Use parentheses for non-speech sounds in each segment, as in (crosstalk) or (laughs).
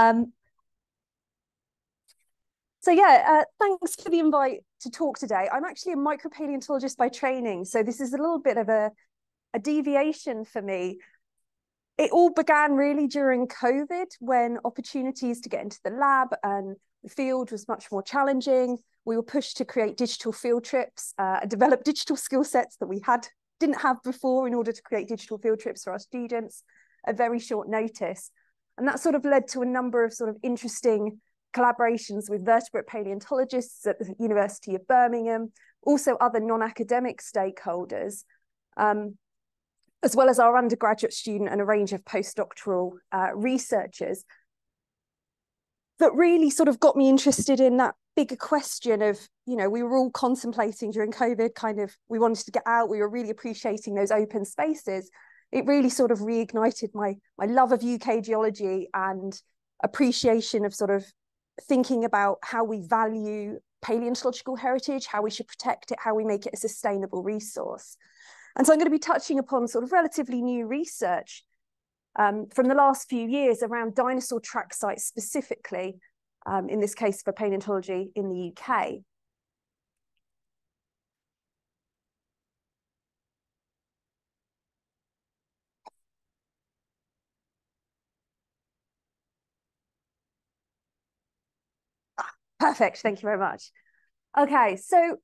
Um, so yeah, uh, thanks for the invite to talk today. I'm actually a micropaleontologist by training, so this is a little bit of a, a deviation for me. It all began really during COVID when opportunities to get into the lab and the field was much more challenging. We were pushed to create digital field trips, uh, develop digital skill sets that we had didn't have before in order to create digital field trips for our students at very short notice. And that sort of led to a number of sort of interesting collaborations with vertebrate paleontologists at the University of Birmingham, also other non-academic stakeholders, um, as well as our undergraduate student and a range of postdoctoral uh, researchers that really sort of got me interested in that bigger question of, you know, we were all contemplating during COVID, kind of, we wanted to get out, we were really appreciating those open spaces. It really sort of reignited my my love of UK geology and appreciation of sort of thinking about how we value paleontological heritage, how we should protect it, how we make it a sustainable resource. And so I'm going to be touching upon sort of relatively new research um, from the last few years around dinosaur track sites specifically, um, in this case for paleontology in the UK. Perfect, thank you very much. Okay, so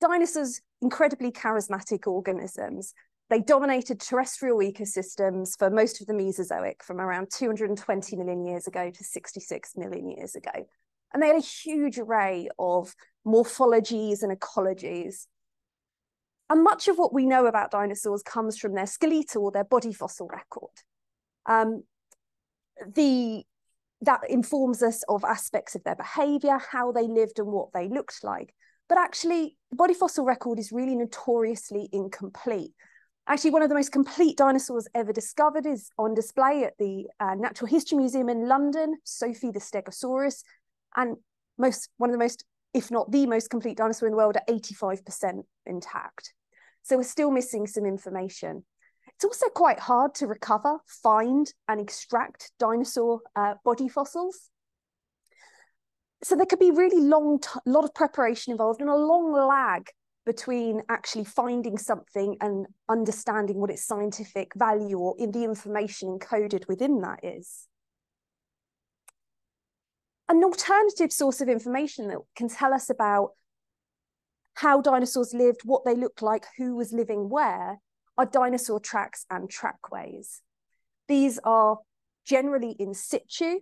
dinosaurs, incredibly charismatic organisms. They dominated terrestrial ecosystems for most of the Mesozoic from around 220 million years ago to 66 million years ago. And they had a huge array of morphologies and ecologies. And much of what we know about dinosaurs comes from their skeletal or their body fossil record. Um, the, that informs us of aspects of their behavior, how they lived and what they looked like. But actually, the body fossil record is really notoriously incomplete. Actually, one of the most complete dinosaurs ever discovered is on display at the uh, Natural History Museum in London, Sophie the Stegosaurus, and most one of the most, if not the most complete dinosaur in the world at 85% intact. So we're still missing some information. It's also quite hard to recover, find, and extract dinosaur uh, body fossils. So there could be really long, lot of preparation involved and a long lag between actually finding something and understanding what its scientific value or in the information encoded within that is. An alternative source of information that can tell us about how dinosaurs lived, what they looked like, who was living where, are dinosaur tracks and trackways. These are generally in situ.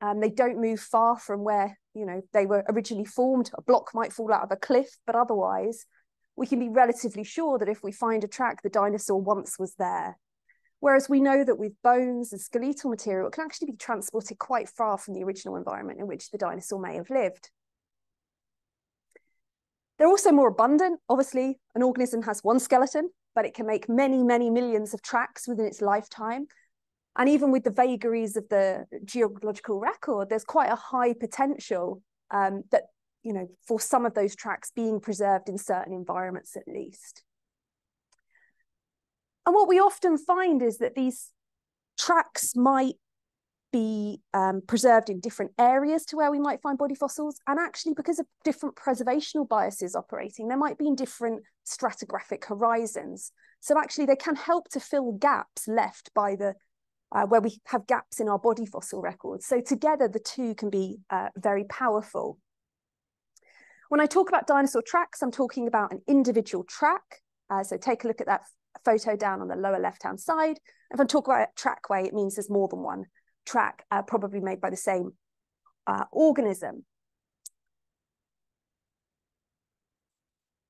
Um, they don't move far from where you know they were originally formed. A block might fall out of a cliff, but otherwise we can be relatively sure that if we find a track, the dinosaur once was there. Whereas we know that with bones and skeletal material, it can actually be transported quite far from the original environment in which the dinosaur may have lived. They're also more abundant. Obviously, an organism has one skeleton, but it can make many, many millions of tracks within its lifetime. And even with the vagaries of the geological record, there's quite a high potential um, that you know, for some of those tracks being preserved in certain environments at least. And what we often find is that these tracks might be um, preserved in different areas to where we might find body fossils. And actually, because of different preservational biases operating, there might be in different stratigraphic horizons. So actually, they can help to fill gaps left by the uh, where we have gaps in our body fossil records. So together, the two can be uh, very powerful. When I talk about dinosaur tracks, I'm talking about an individual track. Uh, so take a look at that photo down on the lower left-hand side. If I'm talking about a trackway, it means there's more than one track, probably made by the same uh, organism.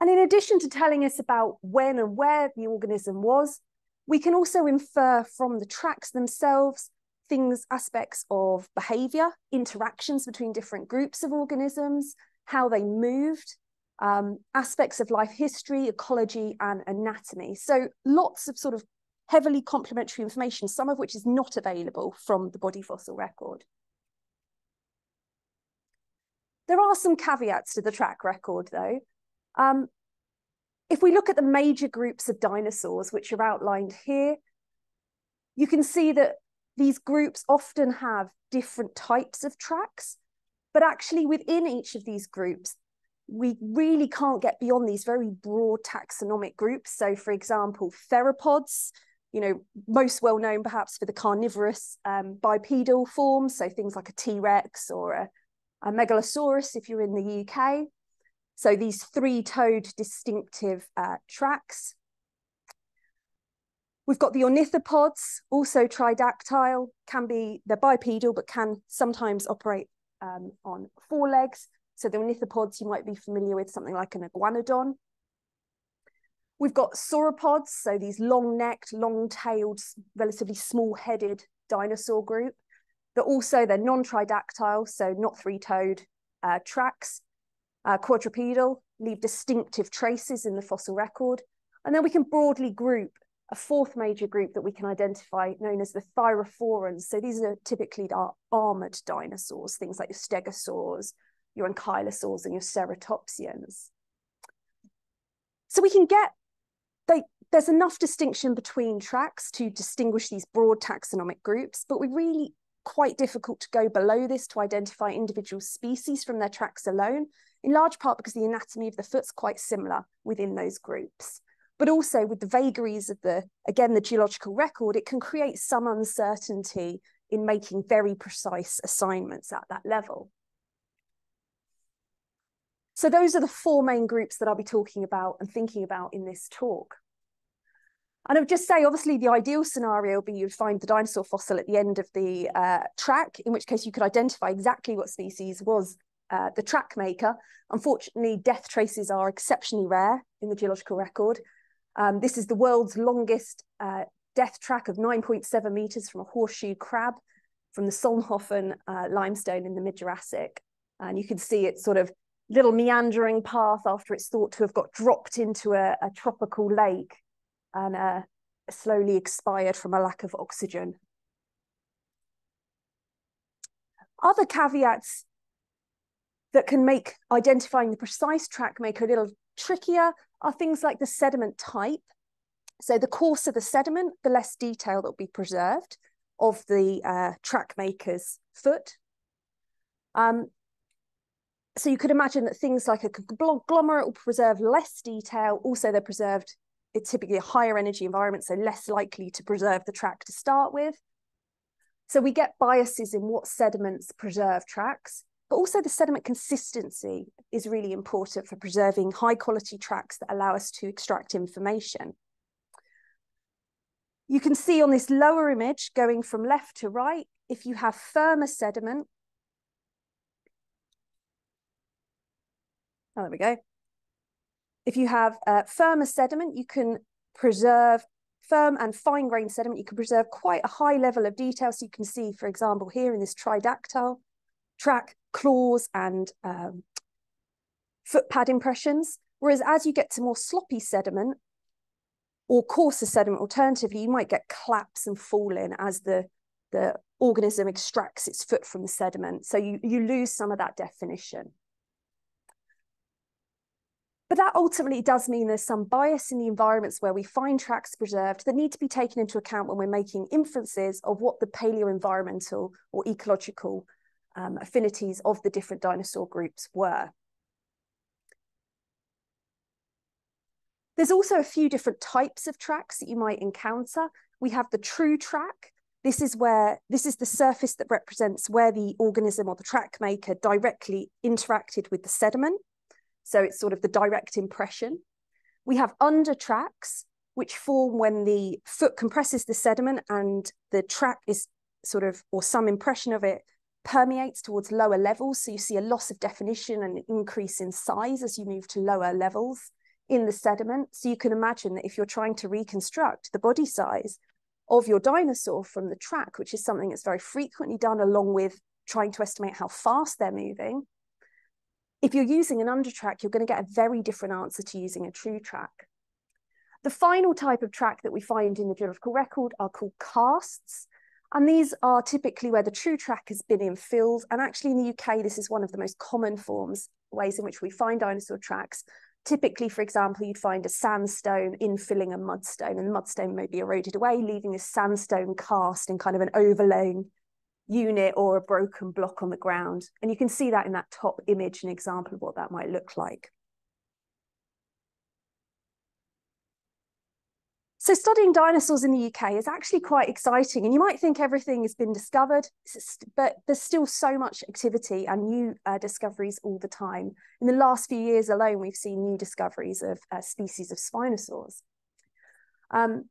And in addition to telling us about when and where the organism was, we can also infer from the tracks themselves things, aspects of behavior, interactions between different groups of organisms, how they moved, um, aspects of life history, ecology, and anatomy. So lots of sort of heavily complementary information, some of which is not available from the body fossil record. There are some caveats to the track record, though. Um, if we look at the major groups of dinosaurs, which are outlined here, you can see that these groups often have different types of tracks, but actually within each of these groups, we really can't get beyond these very broad taxonomic groups. So for example, theropods, you know, most well known perhaps for the carnivorous um, bipedal forms, so things like a T-Rex or a, a Megalosaurus if you're in the UK. So these three-toed distinctive uh, tracks. We've got the ornithopods, also tridactyl, can be, they're bipedal, but can sometimes operate um, on four legs. So the ornithopods you might be familiar with, something like an iguanodon. We've got sauropods, so these long-necked, long-tailed, relatively small-headed dinosaur group. They're also, they're non-tridactyl, so not three-toed uh, tracks, uh, quadrupedal, leave distinctive traces in the fossil record. And then we can broadly group a fourth major group that we can identify known as the thyreophorans. So these are typically our armored dinosaurs, things like your stegosaurs, your ankylosaurs and your ceratopsians. So we can get they, there's enough distinction between tracks to distinguish these broad taxonomic groups, but we're really quite difficult to go below this to identify individual species from their tracks alone, in large part because the anatomy of the foot's quite similar within those groups. But also with the vagaries of the, again, the geological record, it can create some uncertainty in making very precise assignments at that level. So those are the four main groups that I'll be talking about and thinking about in this talk. And I would just say, obviously, the ideal scenario would be you'd find the dinosaur fossil at the end of the uh, track, in which case you could identify exactly what species was uh, the track maker. Unfortunately, death traces are exceptionally rare in the geological record. Um, this is the world's longest uh, death track of 9.7 meters from a horseshoe crab from the Solnhofen uh, limestone in the mid-Jurassic. And you can see it sort of little meandering path after it's thought to have got dropped into a, a tropical lake and uh, slowly expired from a lack of oxygen. Other caveats that can make identifying the precise track maker a little trickier are things like the sediment type. So the coarser the sediment, the less detail that will be preserved of the uh, track maker's foot. Um, so you could imagine that things like a conglomerate will preserve less detail. Also, they're preserved, it's typically a higher energy environment, so less likely to preserve the track to start with. So we get biases in what sediments preserve tracks, but also the sediment consistency is really important for preserving high quality tracks that allow us to extract information. You can see on this lower image going from left to right, if you have firmer sediment, Oh, there we go. If you have uh, firmer sediment, you can preserve firm and fine grained sediment. You can preserve quite a high level of detail. So you can see, for example, here in this tridactyl track, claws and um, foot pad impressions. Whereas as you get to more sloppy sediment or coarser sediment, alternatively, you might get claps and falling as the, the organism extracts its foot from the sediment. So you, you lose some of that definition. But that ultimately does mean there's some bias in the environments where we find tracks preserved that need to be taken into account when we're making inferences of what the paleo-environmental or ecological um, affinities of the different dinosaur groups were. There's also a few different types of tracks that you might encounter. We have the true track. This is where this is the surface that represents where the organism or the track maker directly interacted with the sediment. So it's sort of the direct impression. We have under tracks, which form when the foot compresses the sediment and the track is sort of, or some impression of it permeates towards lower levels. So you see a loss of definition and an increase in size as you move to lower levels in the sediment. So you can imagine that if you're trying to reconstruct the body size of your dinosaur from the track, which is something that's very frequently done along with trying to estimate how fast they're moving, if you're using an under track, you're going to get a very different answer to using a true track. The final type of track that we find in the geological record are called casts. And these are typically where the true track has been infilled. And actually in the UK, this is one of the most common forms, ways in which we find dinosaur tracks. typically, for example, you'd find a sandstone infilling a mudstone, and the mudstone may be eroded away, leaving a sandstone cast in kind of an overlaying unit or a broken block on the ground. And you can see that in that top image, an example of what that might look like. So studying dinosaurs in the UK is actually quite exciting. And you might think everything has been discovered, but there's still so much activity and new uh, discoveries all the time. In the last few years alone, we've seen new discoveries of uh, species of spinosaurs. Um,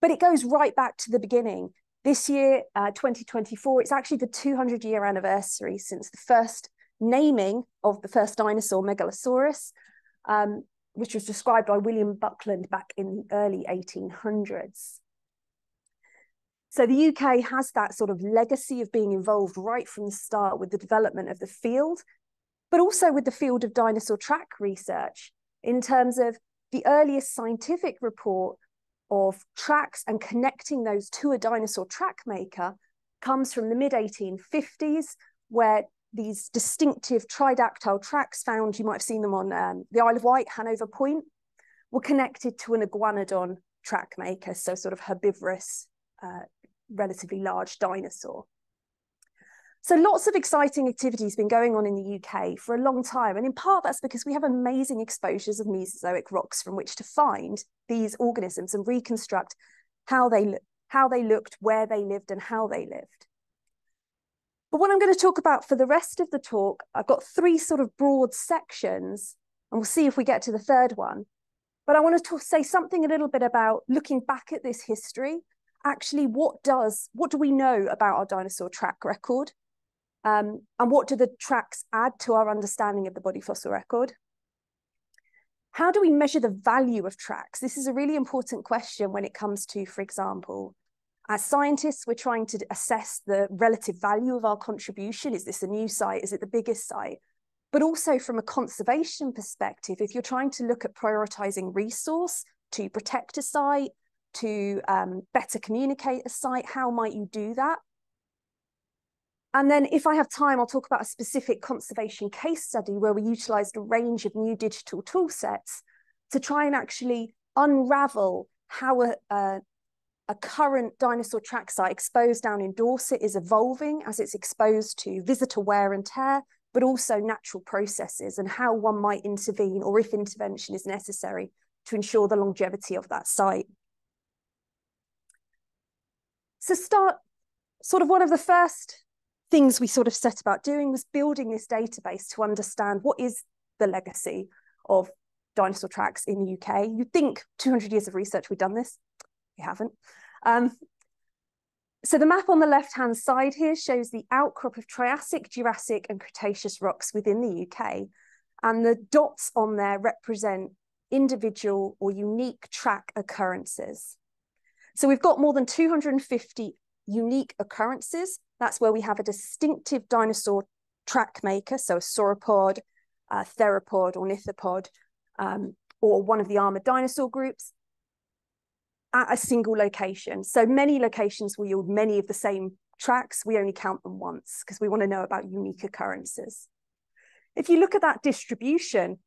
but it goes right back to the beginning. This year, uh, 2024, it's actually the 200 year anniversary since the first naming of the first dinosaur, Megalosaurus. Um, which was described by William Buckland back in the early 1800s. So the UK has that sort of legacy of being involved right from the start with the development of the field, but also with the field of dinosaur track research in terms of the earliest scientific report of tracks and connecting those to a dinosaur track maker comes from the mid 1850s, where these distinctive tridactyl tracks found, you might have seen them on um, the Isle of Wight, Hanover Point, were connected to an iguanodon track maker, so sort of herbivorous, uh, relatively large dinosaur. So lots of exciting activities been going on in the UK for a long time. And in part, that's because we have amazing exposures of Mesozoic rocks from which to find these organisms and reconstruct how they, how they looked, where they lived, and how they lived. But what I'm going to talk about for the rest of the talk, I've got three sort of broad sections, and we'll see if we get to the third one. But I want to talk, say something a little bit about looking back at this history. Actually, what does what do we know about our dinosaur track record? Um, and what do the tracks add to our understanding of the body fossil record? How do we measure the value of tracks? This is a really important question when it comes to, for example, as scientists, we're trying to assess the relative value of our contribution. Is this a new site? Is it the biggest site? But also from a conservation perspective, if you're trying to look at prioritizing resource to protect a site, to um, better communicate a site, how might you do that? And then if I have time, I'll talk about a specific conservation case study where we utilized a range of new digital tool sets to try and actually unravel how a, a, a current dinosaur track site exposed down in Dorset is evolving as it's exposed to visitor wear and tear, but also natural processes and how one might intervene or if intervention is necessary to ensure the longevity of that site. So start, sort of one of the first things we sort of set about doing was building this database to understand what is the legacy of dinosaur tracks in the UK. You'd think 200 years of research, we've done this. We haven't. Um, so the map on the left-hand side here shows the outcrop of Triassic, Jurassic and Cretaceous rocks within the UK. And the dots on there represent individual or unique track occurrences. So we've got more than 250 unique occurrences. That's where we have a distinctive dinosaur track maker, so a sauropod, a theropod, ornithopod, um, or one of the armored dinosaur groups, at a single location. So many locations will yield many of the same tracks. We only count them once because we want to know about unique occurrences. If you look at that distribution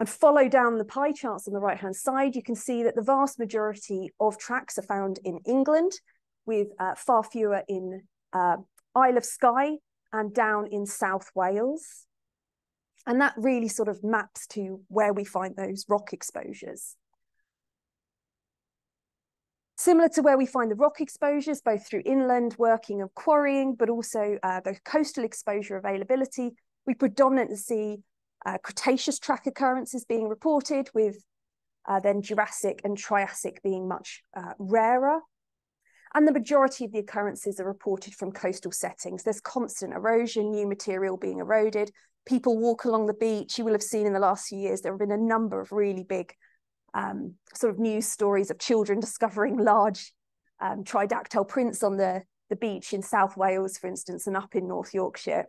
and follow down the pie charts on the right-hand side, you can see that the vast majority of tracks are found in England, with uh, far fewer in uh, Isle of Skye and down in South Wales. And that really sort of maps to where we find those rock exposures. Similar to where we find the rock exposures, both through inland working and quarrying, but also uh, the coastal exposure availability, we predominantly see uh, Cretaceous track occurrences being reported with uh, then Jurassic and Triassic being much uh, rarer. And the majority of the occurrences are reported from coastal settings. There's constant erosion, new material being eroded. People walk along the beach. You will have seen in the last few years, there have been a number of really big um, sort of news stories of children (laughs) discovering large um, tridactyl prints on the, the beach in South Wales, for instance, and up in North Yorkshire.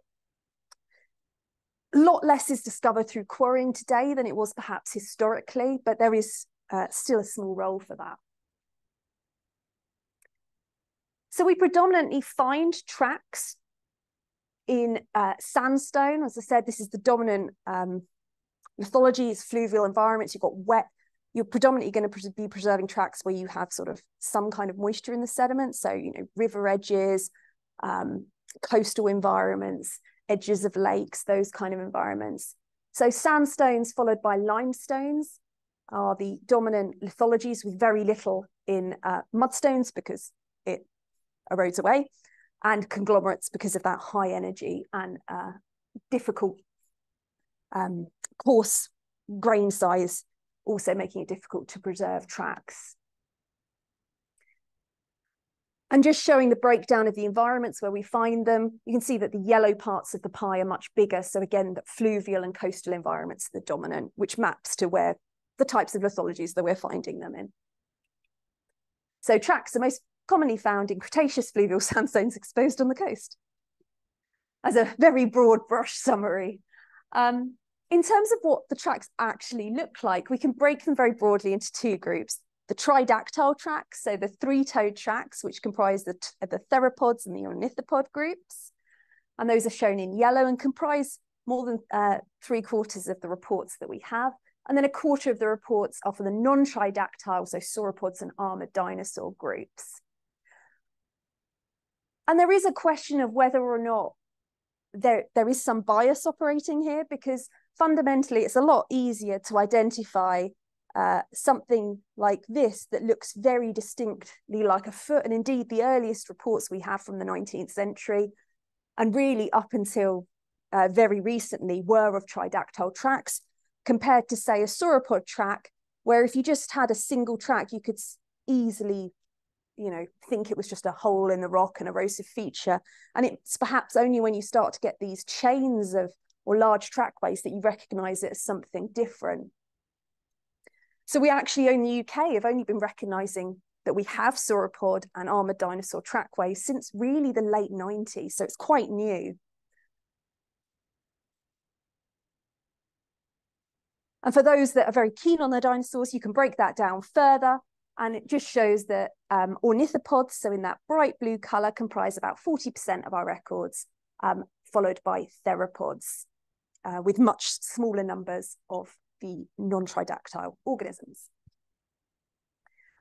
A lot less is discovered through quarrying today than it was perhaps historically, but there is uh, still a small role for that. So we predominantly find tracks in uh, sandstone. As I said, this is the dominant um, lithology is fluvial environments. You've got wet, you're predominantly going to be preserving tracks where you have sort of some kind of moisture in the sediment. So, you know, river edges, um, coastal environments, edges of lakes, those kind of environments. So sandstones followed by limestones are the dominant lithologies with very little in uh, mudstones because it erodes away and conglomerates because of that high energy and uh, difficult um, coarse grain size, also making it difficult to preserve tracks. And just showing the breakdown of the environments where we find them, you can see that the yellow parts of the pie are much bigger. So again, that fluvial and coastal environments are the dominant, which maps to where the types of lithologies that we're finding them in. So tracks are most commonly found in Cretaceous fluvial (laughs) sandstones exposed on the coast. As a very broad brush summary. Um, in terms of what the tracks actually look like, we can break them very broadly into two groups the tridactyl tracks, so the three-toed tracks, which comprise the, the theropods and the ornithopod groups. And those are shown in yellow and comprise more than uh, three quarters of the reports that we have. And then a quarter of the reports are for the non-tridactyl, so sauropods and armored dinosaur groups. And there is a question of whether or not there, there is some bias operating here because fundamentally it's a lot easier to identify uh, something like this that looks very distinctly like a foot. And indeed, the earliest reports we have from the 19th century, and really up until uh, very recently, were of tridactyl tracks, compared to, say, a sauropod track, where if you just had a single track, you could easily you know think it was just a hole in the rock an erosive feature and it's perhaps only when you start to get these chains of or large trackways that you recognize it as something different so we actually in the UK have only been recognizing that we have sauropod and armored dinosaur trackways since really the late 90s. So it's quite new. And for those that are very keen on their dinosaurs, you can break that down further. And it just shows that um, ornithopods, so in that bright blue color, comprise about 40% of our records, um, followed by theropods, uh, with much smaller numbers of the non-tridactyl organisms.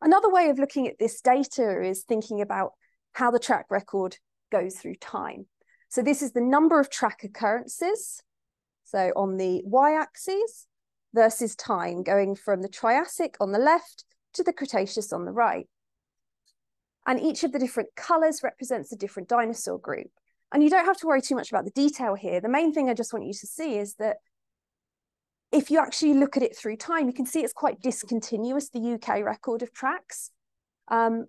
Another way of looking at this data is thinking about how the track record goes through time. So this is the number of track occurrences. So on the y-axis versus time going from the Triassic on the left to the Cretaceous on the right. And each of the different colors represents a different dinosaur group. And you don't have to worry too much about the detail here. The main thing I just want you to see is that if you actually look at it through time, you can see it's quite discontinuous, the UK record of tracks. Um,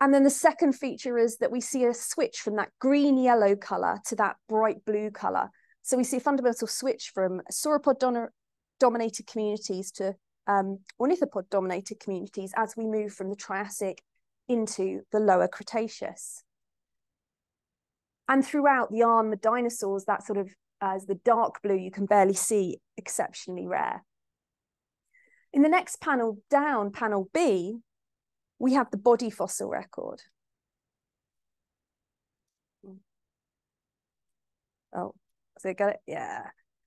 and then the second feature is that we see a switch from that green yellow color to that bright blue color. So we see a fundamental switch from sauropod dominated communities to um, ornithopod dominated communities as we move from the Triassic into the lower Cretaceous. And throughout the armored dinosaurs, that sort of as the dark blue you can barely see, exceptionally rare. In the next panel down, panel B, we have the body fossil record. Oh, so got it? Yeah.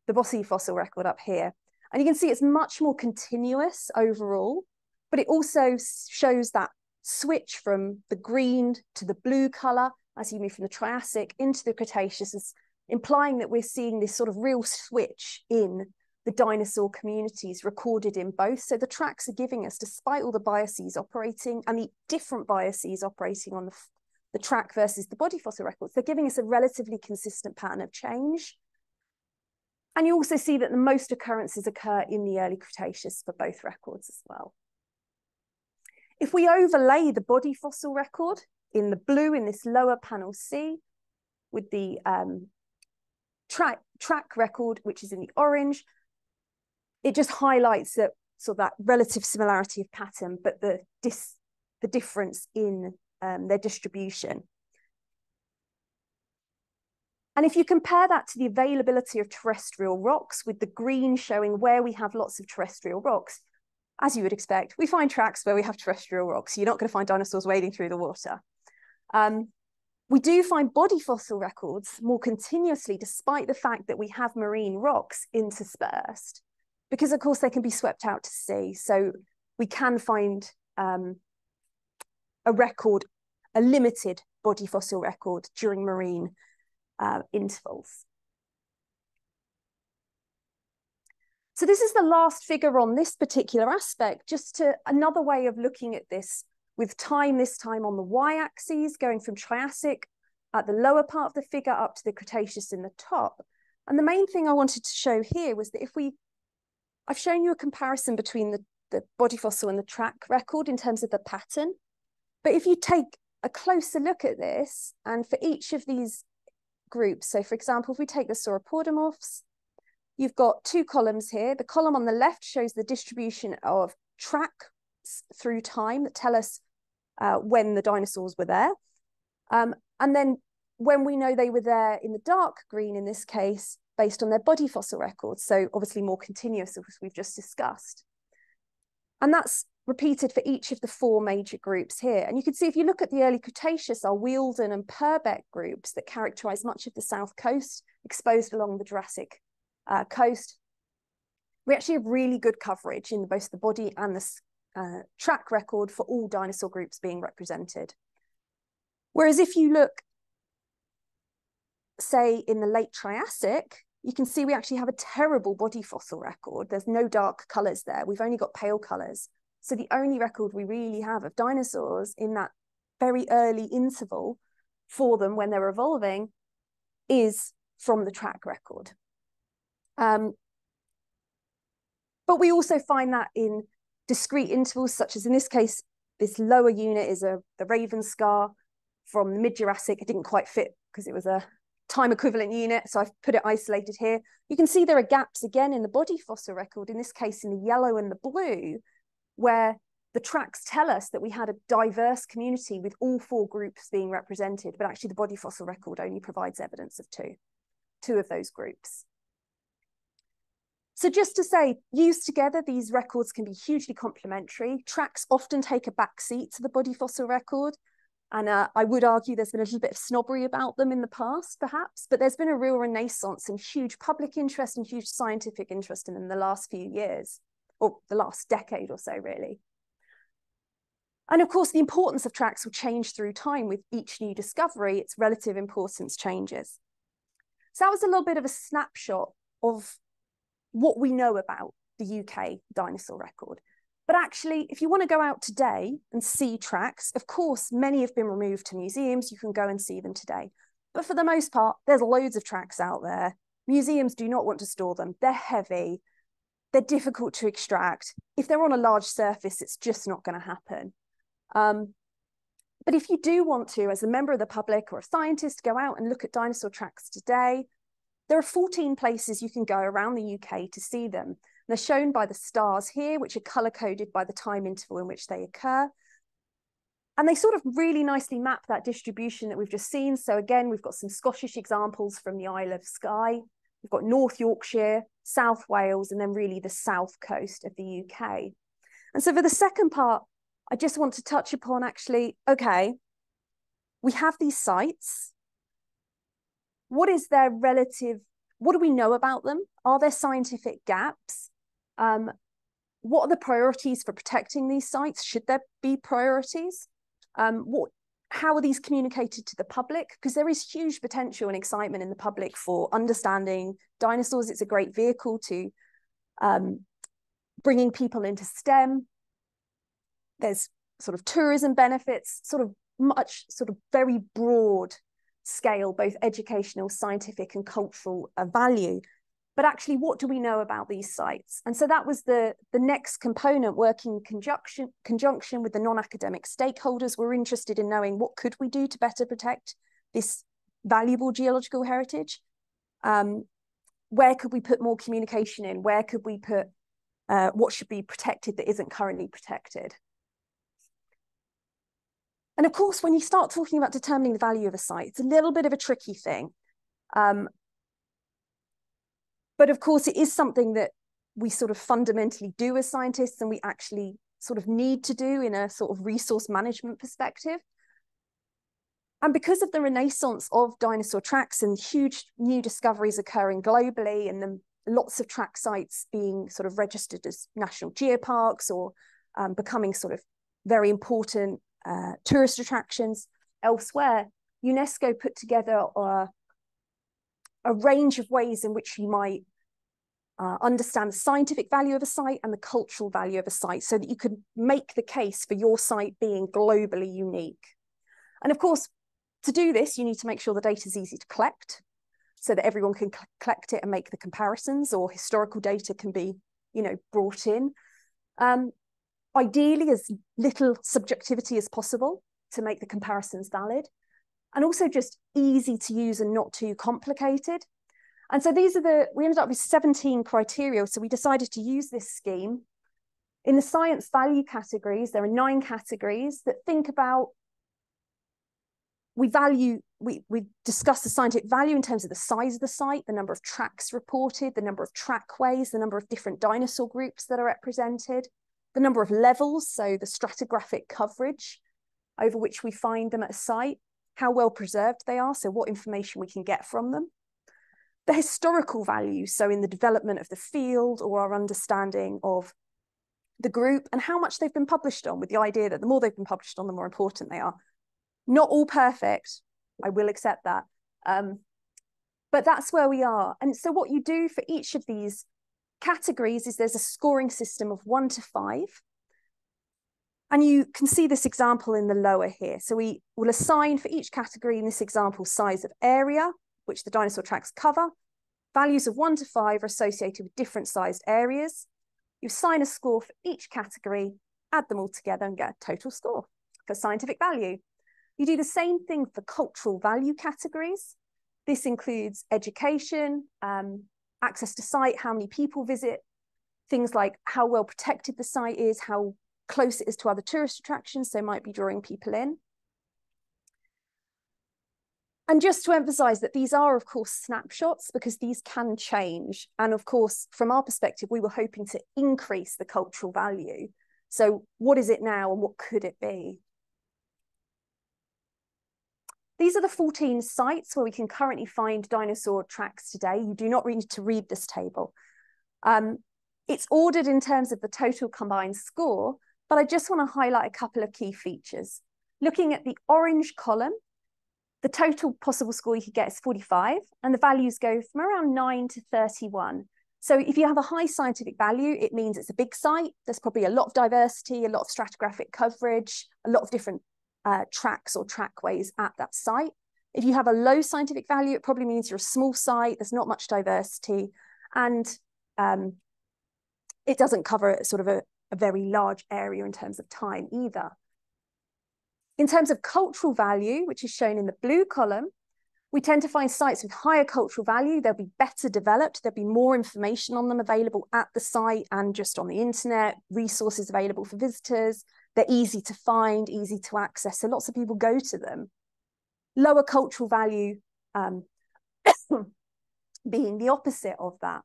The body fossil record up here. And you can see it's much more continuous overall, but it also shows that switch from the green to the blue color as you move from the Triassic into the Cretaceous implying that we're seeing this sort of real switch in the dinosaur communities recorded in both. So the tracks are giving us, despite all the biases operating and the different biases operating on the, the track versus the body fossil records, they're giving us a relatively consistent pattern of change. And you also see that the most occurrences occur in the early Cretaceous for both records as well. If we overlay the body fossil record in the blue in this lower panel C with the um, track track record, which is in the orange, it just highlights that sort of that relative similarity of pattern, but the dis the difference in um, their distribution. And if you compare that to the availability of terrestrial rocks, with the green showing where we have lots of terrestrial rocks, as you would expect, we find tracks where we have terrestrial rocks. You're not going to find dinosaurs wading through the water. Um, we do find body fossil records more continuously, despite the fact that we have marine rocks interspersed. because of course they can be swept out to sea. So we can find um, a record, a limited body fossil record during marine uh, intervals. So this is the last figure on this particular aspect, just to another way of looking at this with time, this time on the y-axis, going from Triassic at the lower part of the figure up to the Cretaceous in the top. And the main thing I wanted to show here was that if we, I've shown you a comparison between the, the body fossil and the track record in terms of the pattern. But if you take a closer look at this, and for each of these groups, so for example, if we take the sauropodomorphs, you've got two columns here. The column on the left shows the distribution of tracks through time that tell us uh, when the dinosaurs were there. Um, and then when we know they were there in the dark green in this case, based on their body fossil records, so obviously more continuous as we've just discussed. And that's repeated for each of the four major groups here. And you can see if you look at the early Cretaceous, our Wealden and Purbeck groups that characterize much of the south coast, exposed along the Jurassic uh, coast, we actually have really good coverage in both the body and the uh, track record for all dinosaur groups being represented. Whereas if you look, say, in the late Triassic, you can see we actually have a terrible body fossil record. There's no dark colors there. We've only got pale colors. So the only record we really have of dinosaurs in that very early interval for them when they're evolving is from the track record. Um, but we also find that in discrete intervals, such as in this case, this lower unit is a the Ravenscar from the mid-Jurassic. It didn't quite fit because it was a time equivalent unit, so I've put it isolated here. You can see there are gaps again in the body fossil record, in this case in the yellow and the blue, where the tracks tell us that we had a diverse community with all four groups being represented, but actually the body fossil record only provides evidence of two, two of those groups. So just to say, used together, these records can be hugely complementary. Tracks often take a backseat to the body fossil record. And uh, I would argue there's been a little bit of snobbery about them in the past, perhaps, but there's been a real renaissance and huge public interest and huge scientific interest in them in the last few years, or the last decade or so, really. And of course, the importance of tracks will change through time with each new discovery, its relative importance changes. So that was a little bit of a snapshot of what we know about the UK dinosaur record. But actually, if you want to go out today and see tracks, of course, many have been removed to museums. You can go and see them today. But for the most part, there's loads of tracks out there. Museums do not want to store them. They're heavy. They're difficult to extract. If they're on a large surface, it's just not going to happen. Um, but if you do want to, as a member of the public or a scientist, go out and look at dinosaur tracks today, there are 14 places you can go around the UK to see them. They're shown by the stars here, which are color coded by the time interval in which they occur. And they sort of really nicely map that distribution that we've just seen. So again, we've got some Scottish examples from the Isle of Skye. We've got North Yorkshire, South Wales, and then really the south coast of the UK. And so for the second part, I just want to touch upon actually, okay, we have these sites. What is their relative what do we know about them? Are there scientific gaps? Um, what are the priorities for protecting these sites? Should there be priorities? Um, what how are these communicated to the public? Because there is huge potential and excitement in the public for understanding dinosaurs. It's a great vehicle to um, bringing people into stem. There's sort of tourism benefits sort of much sort of very broad scale, both educational, scientific, and cultural uh, value. But actually, what do we know about these sites? And so that was the, the next component, working in conjunction, conjunction with the non-academic stakeholders. We're interested in knowing what could we do to better protect this valuable geological heritage? Um, where could we put more communication in? Where could we put uh, what should be protected that isn't currently protected? And of course, when you start talking about determining the value of a site, it's a little bit of a tricky thing. Um, but of course, it is something that we sort of fundamentally do as scientists and we actually sort of need to do in a sort of resource management perspective. And because of the renaissance of dinosaur tracks and huge new discoveries occurring globally and the lots of track sites being sort of registered as national geoparks or um, becoming sort of very important uh, tourist attractions elsewhere, UNESCO put together a, a range of ways in which you might uh, understand the scientific value of a site and the cultural value of a site so that you could make the case for your site being globally unique. And of course, to do this, you need to make sure the data is easy to collect so that everyone can collect it and make the comparisons or historical data can be, you know, brought in. Um, ideally, as little subjectivity as possible to make the comparisons valid and also just easy to use and not too complicated. And so these are the, we ended up with 17 criteria. So we decided to use this scheme. In the science value categories, there are nine categories that think about, we value, we, we discuss the scientific value in terms of the size of the site, the number of tracks reported, the number of trackways, the number of different dinosaur groups that are represented, the number of levels, so the stratigraphic coverage over which we find them at a site, how well preserved they are, so what information we can get from them. The historical value, so in the development of the field or our understanding of the group and how much they've been published on, with the idea that the more they've been published on, the more important they are. Not all perfect, I will accept that. Um, but that's where we are. And so what you do for each of these categories is there's a scoring system of one to five. And you can see this example in the lower here. So we will assign for each category in this example size of area, which the dinosaur tracks cover. Values of one to five are associated with different sized areas. You assign a score for each category, add them all together and get a total score for scientific value. You do the same thing for cultural value categories. This includes education, um, access to site, how many people visit, things like how well protected the site is, how close it is to other tourist attractions, so might be drawing people in. And just to emphasize that these are, of course, snapshots because these can change. And of course, from our perspective, we were hoping to increase the cultural value. So what is it now and what could it be? These are the 14 sites where we can currently find dinosaur tracks today. You do not need to read this table. Um, it's ordered in terms of the total combined score, but I just want to highlight a couple of key features. Looking at the orange column, the total possible score you could get is 45, and the values go from around 9 to 31. So if you have a high scientific value, it means it's a big site. There's probably a lot of diversity, a lot of stratigraphic coverage, a lot of different uh, tracks or trackways at that site. If you have a low scientific value, it probably means you're a small site, there's not much diversity, and um, it doesn't cover sort of a, a very large area in terms of time either. In terms of cultural value, which is shown in the blue column, we tend to find sites with higher cultural value. They'll be better developed. There'll be more information on them available at the site and just on the internet, resources available for visitors. They're easy to find, easy to access. So lots of people go to them. Lower cultural value um, (coughs) being the opposite of that.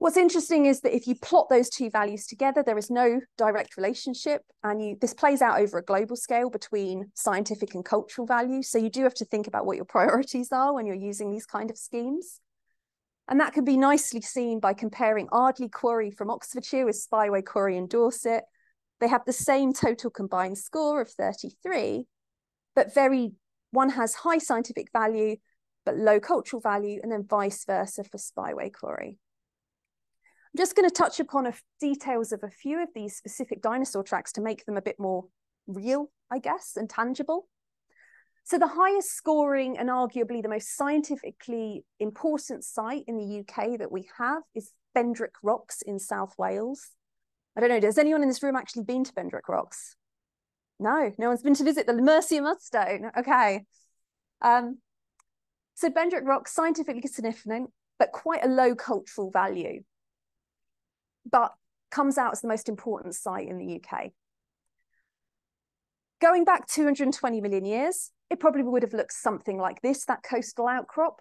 What's interesting is that if you plot those two values together, there is no direct relationship. And you, this plays out over a global scale between scientific and cultural value. So you do have to think about what your priorities are when you're using these kind of schemes. And that can be nicely seen by comparing Ardley Quarry from Oxfordshire with Spyway Quarry in Dorset. They have the same total combined score of 33, but very one has high scientific value, but low cultural value, and then vice versa for Spyway Quarry. I'm just going to touch upon a, details of a few of these specific dinosaur tracks to make them a bit more real, I guess, and tangible. So the highest scoring and arguably the most scientifically important site in the UK that we have is Bendrick Rocks in South Wales. I don't know, has anyone in this room actually been to Bendrick Rocks? No, no one's been to visit the Mercia Mudstone. Okay. Um, so Bendrick Rocks, scientifically significant, but quite a low cultural value but comes out as the most important site in the UK. Going back 220 million years, it probably would have looked something like this, that coastal outcrop.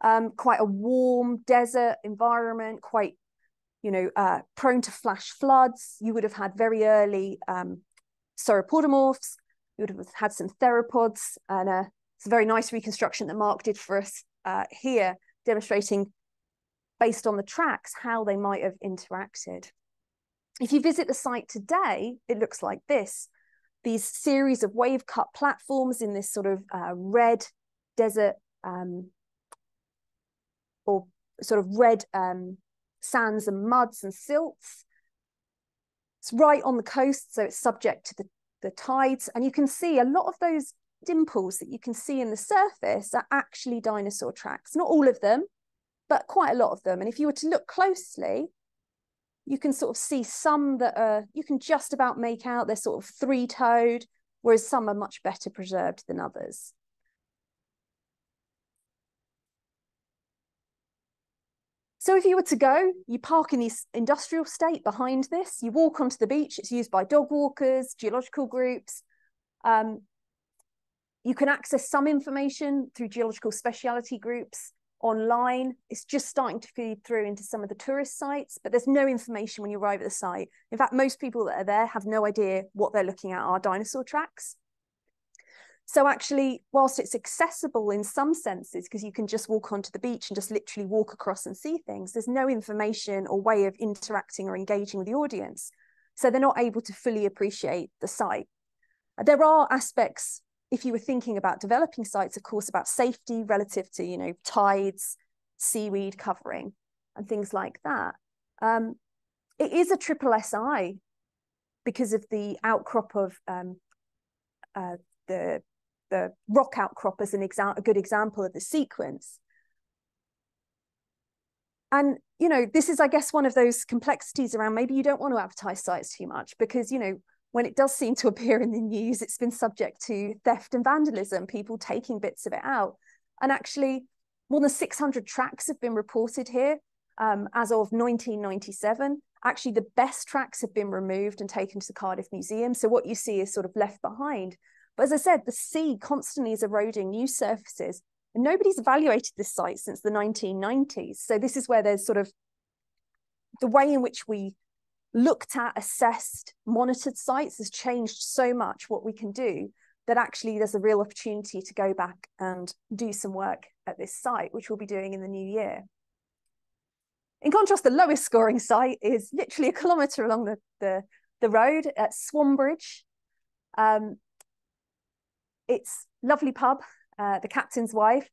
Um, quite a warm desert environment, quite, you know, uh, prone to flash floods. You would have had very early um, sauropodomorphs. You would have had some theropods, and uh, it's a very nice reconstruction that Mark did for us uh, here demonstrating based on the tracks how they might have interacted. If you visit the site today, it looks like this. These series of wave cut platforms in this sort of uh, red desert um, or sort of red um, sands and muds and silts. It's right on the coast, so it's subject to the, the tides. And you can see a lot of those dimples that you can see in the surface are actually dinosaur tracks. Not all of them, but quite a lot of them. And if you were to look closely, you can sort of see some that are, you can just about make out they're sort of three toed, whereas some are much better preserved than others. So if you were to go, you park in the industrial state behind this, you walk onto the beach, it's used by dog walkers, geological groups. Um, you can access some information through geological speciality groups online. It's just starting to feed through into some of the tourist sites, but there's no information when you arrive at the site. In fact, most people that are there have no idea what they're looking at are dinosaur tracks. So actually, whilst it's accessible in some senses, because you can just walk onto the beach and just literally walk across and see things, there's no information or way of interacting or engaging with the audience. So they're not able to fully appreciate the site. There are aspects, if you were thinking about developing sites, of course, about safety relative to, you know, tides, seaweed covering, and things like that. Um, it is a triple SI because of the outcrop of um, uh, the the rock outcrop as an exa- a good example of the sequence. And, you know, this is, I guess, one of those complexities around maybe you don't want to advertise sites too much because, you know, when it does seem to appear in the news, it's been subject to theft and vandalism, people taking bits of it out. And actually, more than 600 tracks have been reported here um, as of 1997. Actually, the best tracks have been removed and taken to the Cardiff Museum. So what you see is sort of left behind. But as I said, the sea constantly is eroding new surfaces. And nobody's evaluated this site since the 1990s. So this is where there's sort of the way in which we looked at, assessed, monitored sites has changed so much what we can do that actually there's a real opportunity to go back and do some work at this site, which we'll be doing in the new year. In contrast, the lowest scoring site is literally a kilometre along the, the, the road at Swanbridge. Um, it's lovely pub, uh, the captain's wife.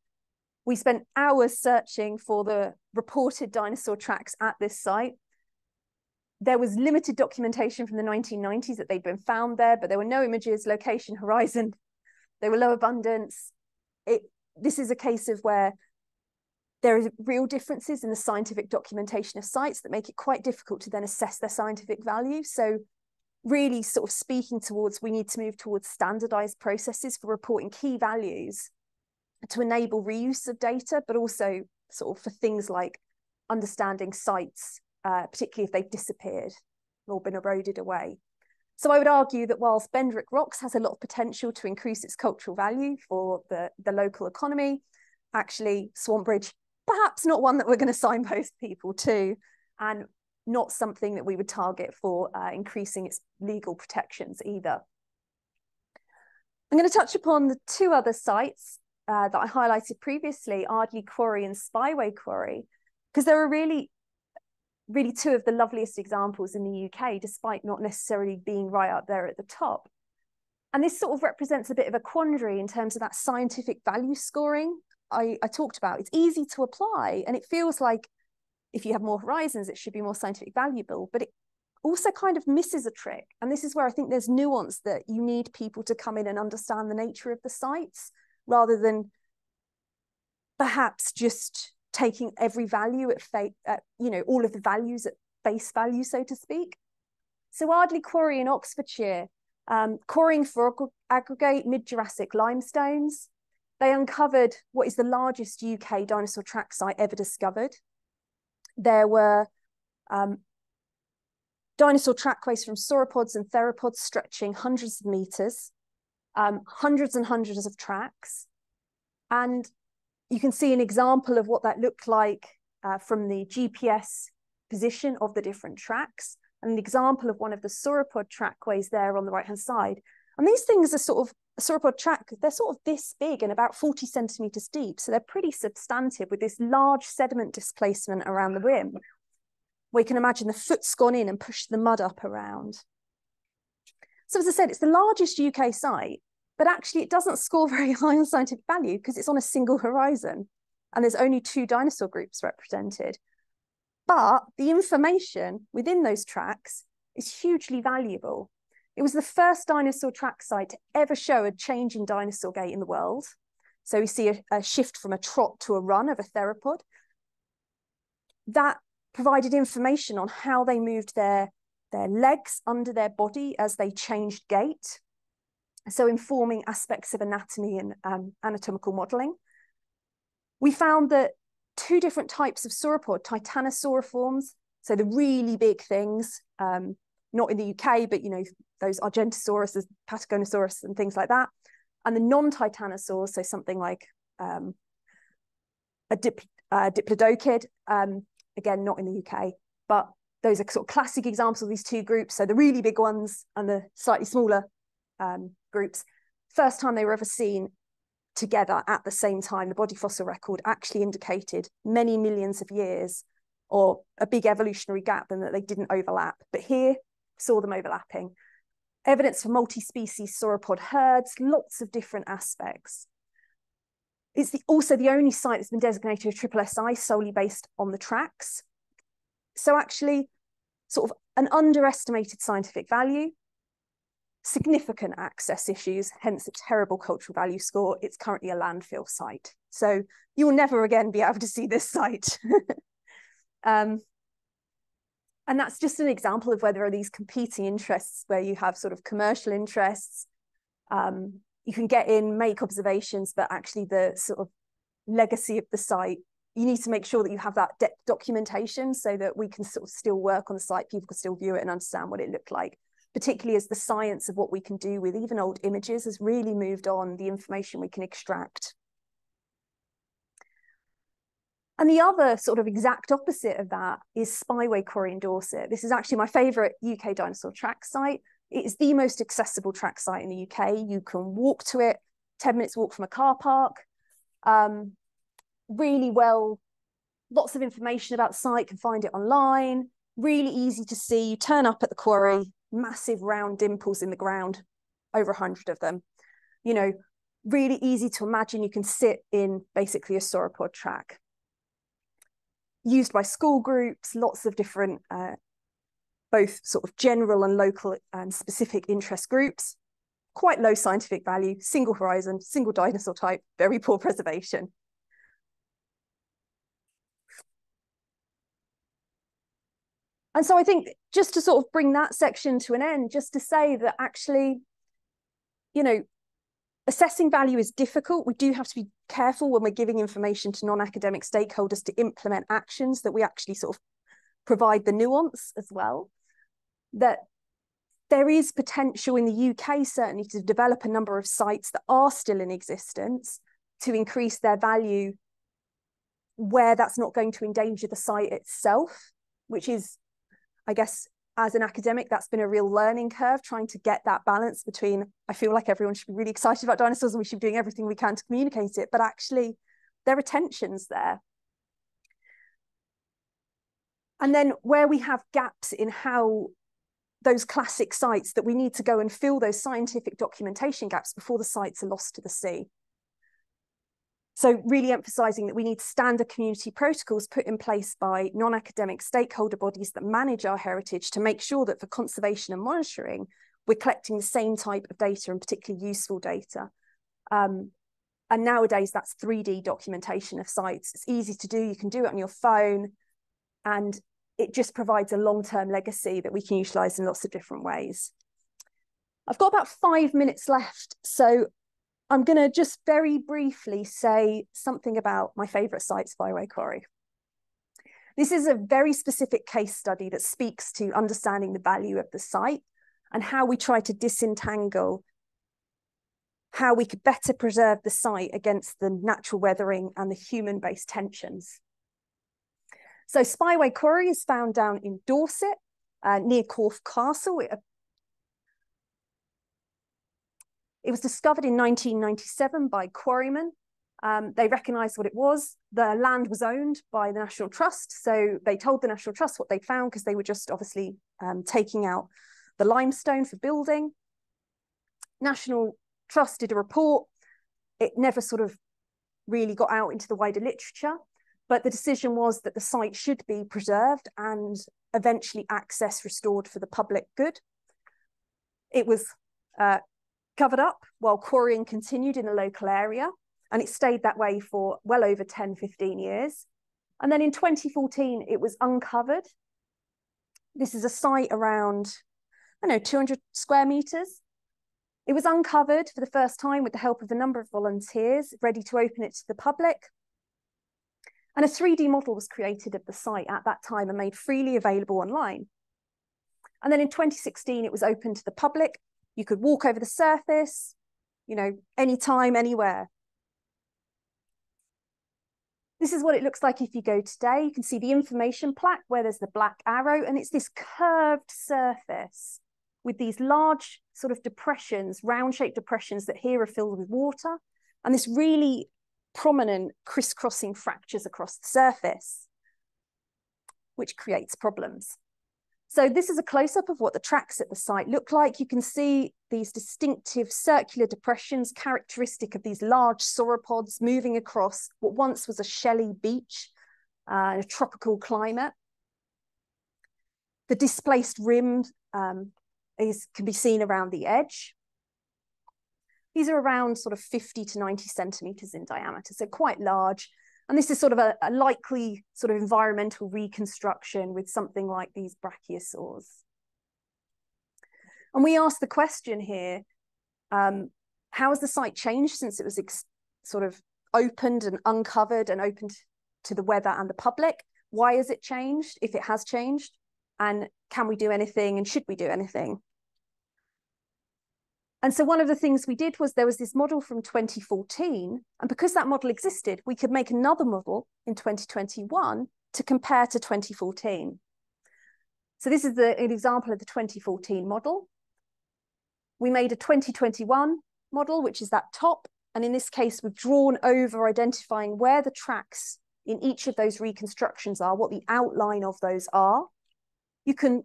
We spent hours searching for the reported dinosaur tracks at this site. There was limited documentation from the 1990s that they'd been found there, but there were no images, location, horizon. They were low abundance. It, this is a case of where there are real differences in the scientific documentation of sites that make it quite difficult to then assess their scientific value. So really sort of speaking towards we need to move towards standardized processes for reporting key values to enable reuse of data, but also sort of for things like understanding sites, uh, particularly if they've disappeared or been eroded away. So I would argue that whilst Bendrick Rocks has a lot of potential to increase its cultural value for the, the local economy, actually Swanbridge, perhaps not one that we're going to signpost people to. And not something that we would target for uh, increasing its legal protections either. I'm going to touch upon the two other sites uh, that I highlighted previously, Ardley Quarry and Spyway Quarry, because there are really, really two of the loveliest examples in the UK, despite not necessarily being right up there at the top. And this sort of represents a bit of a quandary in terms of that scientific value scoring I, I talked about. It's easy to apply and it feels like if you have more horizons, it should be more scientific valuable, but it also kind of misses a trick. And this is where I think there's nuance that you need people to come in and understand the nature of the sites rather than perhaps just taking every value at fate, at, you know, all of the values at face value, so to speak. So Ardley Quarry in Oxfordshire, um, quarrying for aggregate mid-Jurassic limestones. They uncovered what is the largest UK dinosaur track site ever discovered there were um, dinosaur trackways from sauropods and theropods stretching hundreds of meters, um, hundreds and hundreds of tracks. And you can see an example of what that looked like uh, from the GPS position of the different tracks, and an example of one of the sauropod trackways there on the right-hand side. And these things are sort of sauropod track, they're sort of this big and about 40 centimeters deep. So they're pretty substantive with this large sediment displacement around the rim. We can imagine the foot's gone in and pushed the mud up around. So as I said, it's the largest UK site, but actually it doesn't score (laughs) very high on scientific value because it's on a single horizon and there's only two dinosaur groups represented. But the information within those tracks is hugely valuable. It was the first dinosaur track site to ever show a change in dinosaur gait in the world. So we see a, a shift from a trot to a run of a theropod. That provided information on how they moved their, their legs under their body as they changed gait. So informing aspects of anatomy and um, anatomical modeling. We found that two different types of sauropod, titanosauriforms, so the really big things, um, not in the UK, but you know, those Argentinosaurus, Patagonosaurus, and things like that. And the non-titanosaurs, so something like um, a dip, uh, diplodocid, um, again, not in the UK, but those are sort of classic examples of these two groups. So the really big ones and the slightly smaller um, groups. First time they were ever seen together at the same time, the body fossil record actually indicated many millions of years or a big evolutionary gap and that they didn't overlap. But here, saw them overlapping. Evidence for multi-species sauropod herds, lots of different aspects. It's the, also the only site that's been designated a triple SI solely based on the tracks. So actually, sort of an underestimated scientific value, significant access issues, hence a terrible cultural value score. It's currently a landfill site. So you will never again be able to see this site. (laughs) um, and that's just an example of where there are these competing interests where you have sort of commercial interests. Um, you can get in, make observations, but actually the sort of legacy of the site, you need to make sure that you have that documentation so that we can sort of still work on the site, people can still view it and understand what it looked like particularly as the science of what we can do with even old images has really moved on the information we can extract. And the other sort of exact opposite of that is Spyway Quarry in Dorset. This is actually my favorite UK dinosaur track site. It is the most accessible track site in the UK. You can walk to it, 10 minutes walk from a car park. Um, really well, lots of information about the site, can find it online, really easy to see. You turn up at the quarry, massive round dimples in the ground, over a hundred of them. You know, really easy to imagine you can sit in basically a sauropod track. Used by school groups, lots of different, uh, both sort of general and local and specific interest groups. Quite low scientific value, single horizon, single dinosaur type, very poor preservation. And so I think just to sort of bring that section to an end, just to say that actually, you know, assessing value is difficult. We do have to be careful when we're giving information to non-academic stakeholders to implement actions that we actually sort of provide the nuance as well. That there is potential in the UK certainly to develop a number of sites that are still in existence to increase their value where that's not going to endanger the site itself, which is I guess as an academic, that's been a real learning curve, trying to get that balance between, I feel like everyone should be really excited about dinosaurs and we should be doing everything we can to communicate it, but actually there are tensions there. And then where we have gaps in how those classic sites that we need to go and fill those scientific documentation gaps before the sites are lost to the sea. So really emphasising that we need standard community protocols put in place by non-academic stakeholder bodies that manage our heritage to make sure that for conservation and monitoring, we're collecting the same type of data and particularly useful data. Um, and nowadays that's 3D documentation of sites. It's easy to do, you can do it on your phone and it just provides a long-term legacy that we can utilise in lots of different ways. I've got about five minutes left, so I'm going to just very briefly say something about my favourite site, Spyway Quarry. This is a very specific case study that speaks to understanding the value of the site and how we try to disentangle how we could better preserve the site against the natural weathering and the human-based tensions. So Spyway Quarry is found down in Dorset, uh, near Corfe Castle. It It was discovered in 1997 by quarrymen. Um, they recognised what it was. The land was owned by the National Trust, so they told the National Trust what they found because they were just obviously um, taking out the limestone for building. National Trust did a report. It never sort of really got out into the wider literature, but the decision was that the site should be preserved and eventually access restored for the public good. It was uh, covered up while quarrying continued in the local area, and it stayed that way for well over 10, 15 years. And then in 2014, it was uncovered. This is a site around, I don't know, 200 square meters. It was uncovered for the first time with the help of a number of volunteers, ready to open it to the public. And a 3D model was created of the site at that time and made freely available online. And then in 2016, it was open to the public. You could walk over the surface, you know, anytime, anywhere. This is what it looks like if you go today. You can see the information plaque where there's the black arrow, and it's this curved surface with these large sort of depressions, round shaped depressions that here are filled with water, and this really prominent crisscrossing fractures across the surface, which creates problems. So this is a close-up of what the tracks at the site look like. You can see these distinctive circular depressions characteristic of these large sauropods moving across what once was a shelly beach, uh, a tropical climate. The displaced rim um, is, can be seen around the edge. These are around sort of 50 to 90 centimeters in diameter, so quite large. And this is sort of a, a likely sort of environmental reconstruction with something like these brachiosaurs. And we asked the question here, um, how has the site changed since it was sort of opened and uncovered and opened to the weather and the public? Why has it changed, if it has changed? And can we do anything and should we do anything? And so one of the things we did was there was this model from 2014. And because that model existed, we could make another model in 2021 to compare to 2014. So this is the, an example of the 2014 model. We made a 2021 model, which is that top. And in this case, we've drawn over identifying where the tracks in each of those reconstructions are, what the outline of those are. You can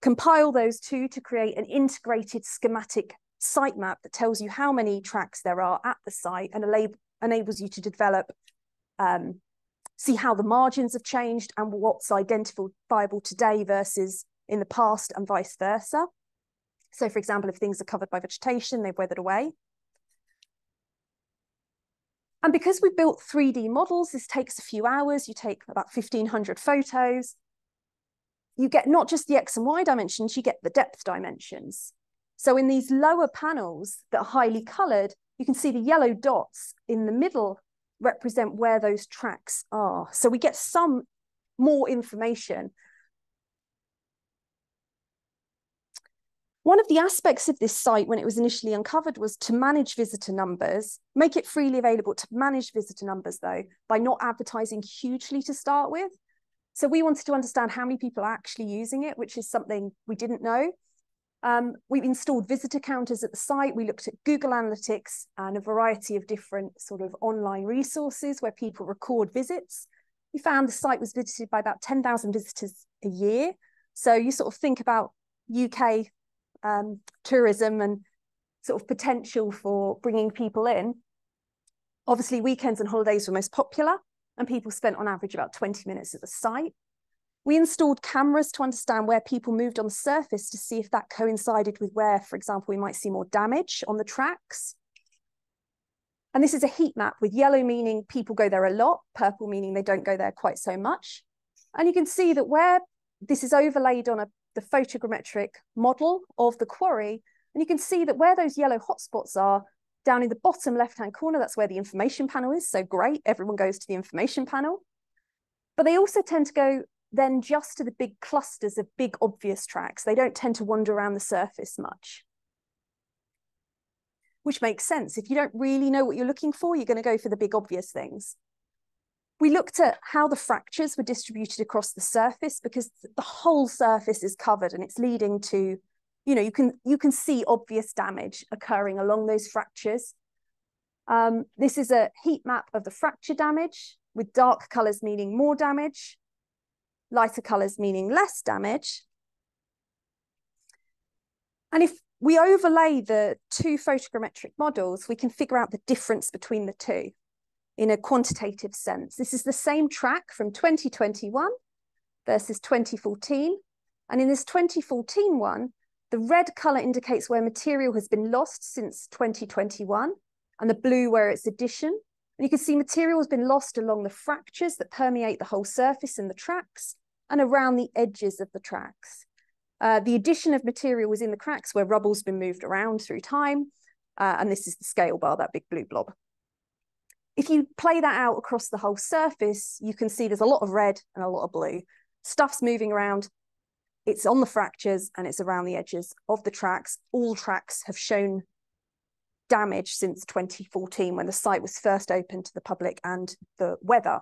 compile those two to create an integrated schematic sitemap that tells you how many tracks there are at the site and enables you to develop, um, see how the margins have changed and what's identifiable today versus in the past and vice versa. So for example, if things are covered by vegetation, they've weathered away. And because we built 3D models, this takes a few hours. You take about 1500 photos. You get not just the X and Y dimensions, you get the depth dimensions. So in these lower panels that are highly colored, you can see the yellow dots in the middle represent where those tracks are. So we get some more information. One of the aspects of this site when it was initially uncovered was to manage visitor numbers, make it freely available to manage visitor numbers though, by not advertising hugely to start with. So we wanted to understand how many people are actually using it, which is something we didn't know. Um, we've installed visitor counters at the site. We looked at Google Analytics and a variety of different sort of online resources where people record visits. We found the site was visited by about 10,000 visitors a year. So you sort of think about UK um, tourism and sort of potential for bringing people in. Obviously, weekends and holidays were most popular, and people spent on average about 20 minutes at the site. We installed cameras to understand where people moved on the surface to see if that coincided with where, for example, we might see more damage on the tracks. And this is a heat map with yellow meaning people go there a lot, purple meaning they don't go there quite so much. And you can see that where this is overlaid on a, the photogrammetric model of the quarry, and you can see that where those yellow hotspots are, down in the bottom left-hand corner, that's where the information panel is. So great, everyone goes to the information panel. But they also tend to go then just to the big clusters of big obvious tracks. They don't tend to wander around the surface much. Which makes sense. If you don't really know what you're looking for, you're going to go for the big obvious things. We looked at how the fractures were distributed across the surface because the whole surface is covered and it's leading to you know, you can you can see obvious damage occurring along those fractures. Um, this is a heat map of the fracture damage with dark colors meaning more damage, lighter colors meaning less damage. And if we overlay the two photogrammetric models, we can figure out the difference between the two in a quantitative sense. This is the same track from 2021 versus 2014. And in this 2014 one, the red color indicates where material has been lost since 2021 and the blue where it's addition. And you can see material has been lost along the fractures that permeate the whole surface in the tracks and around the edges of the tracks. Uh, the addition of material was in the cracks where rubble's been moved around through time. Uh, and this is the scale bar, that big blue blob. If you play that out across the whole surface, you can see there's a lot of red and a lot of blue. Stuff's moving around. It's on the fractures and it's around the edges of the tracks. All tracks have shown damage since 2014 when the site was first opened to the public and the weather.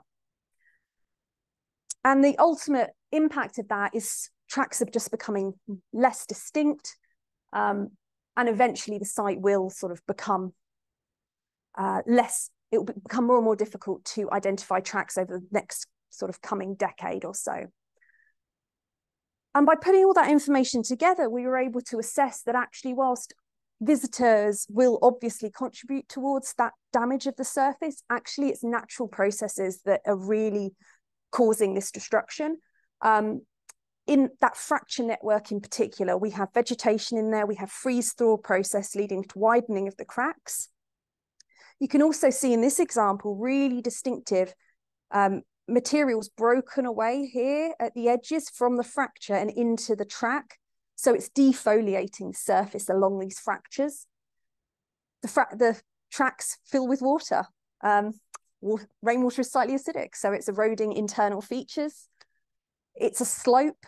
And the ultimate impact of that is tracks are just becoming less distinct. Um, and eventually the site will sort of become uh, less, it will become more and more difficult to identify tracks over the next sort of coming decade or so. And by putting all that information together, we were able to assess that actually whilst visitors will obviously contribute towards that damage of the surface, actually it's natural processes that are really causing this destruction. Um, in that fracture network in particular, we have vegetation in there, we have freeze thaw process leading to widening of the cracks. You can also see in this example really distinctive um, materials broken away here at the edges from the fracture and into the track. So it's defoliating the surface along these fractures. The, fra the tracks fill with water. Um, rainwater is slightly acidic, so it's eroding internal features. It's a slope,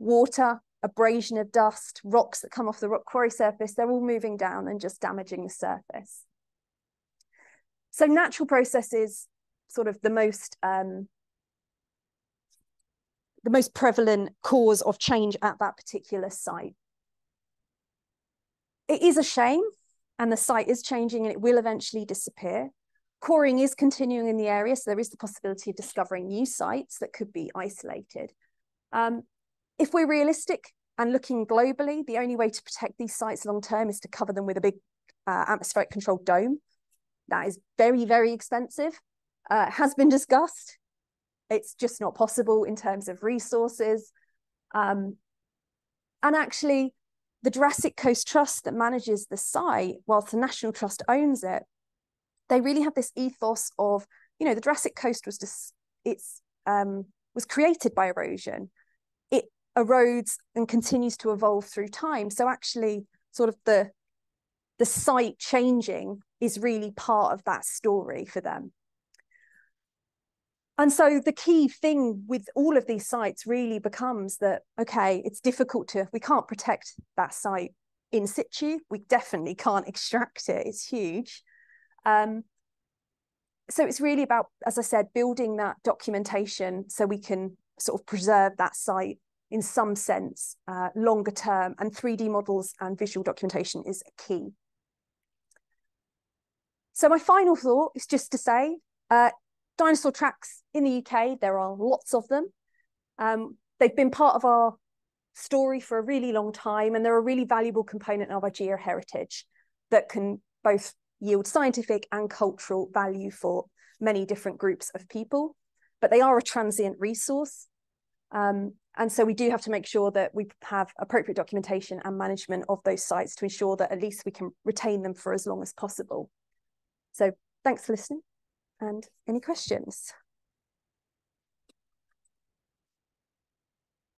water, abrasion of dust, rocks that come off the rock quarry surface, they're all moving down and just damaging the surface. So natural processes, sort of the most um, the most prevalent cause of change at that particular site. It is a shame, and the site is changing and it will eventually disappear. Coring is continuing in the area, so there is the possibility of discovering new sites that could be isolated. Um, if we're realistic and looking globally, the only way to protect these sites long term is to cover them with a big uh, atmospheric controlled dome. That is very, very expensive, uh, has been discussed. It's just not possible in terms of resources. Um, and actually, the Jurassic Coast Trust that manages the site, whilst the National Trust owns it, they really have this ethos of, you know, the Jurassic Coast was just it's um, was created by erosion. It erodes and continues to evolve through time. So actually, sort of the the site changing is really part of that story for them. And so the key thing with all of these sites really becomes that, okay, it's difficult to, we can't protect that site in situ. We definitely can't extract it. It's huge. Um, so it's really about, as I said, building that documentation so we can sort of preserve that site in some sense uh, longer term and 3D models and visual documentation is key. So my final thought is just to say, uh, dinosaur tracks in the UK, there are lots of them. Um, they've been part of our story for a really long time and they're a really valuable component of our geoheritage that can both yield scientific and cultural value for many different groups of people, but they are a transient resource. Um, and so we do have to make sure that we have appropriate documentation and management of those sites to ensure that at least we can retain them for as long as possible. So thanks for listening and any questions?